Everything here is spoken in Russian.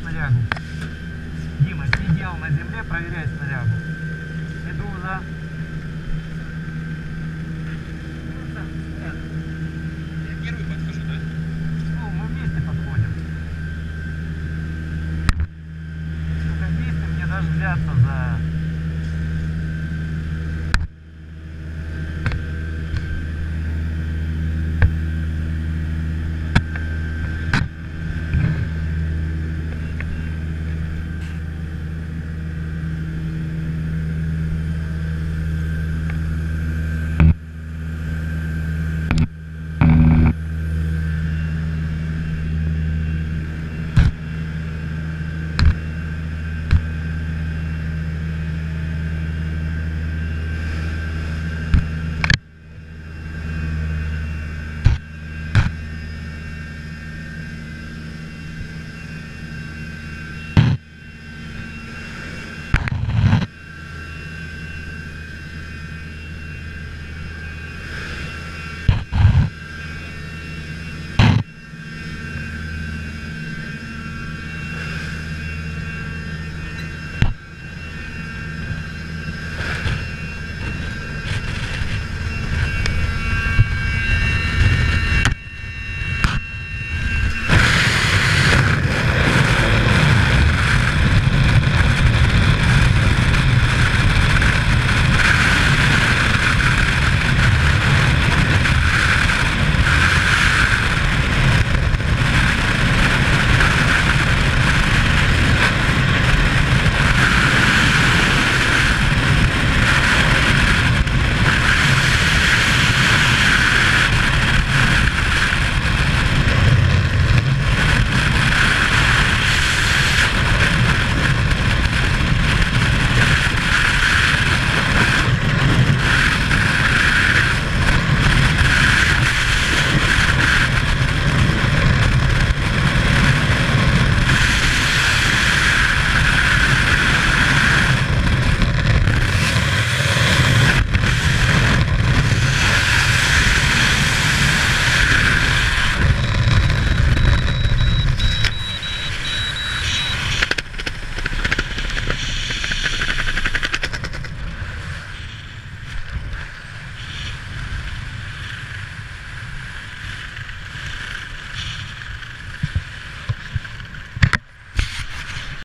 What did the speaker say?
снарягу. Дима, сидел на земле, проверяй снарягу. Медуза.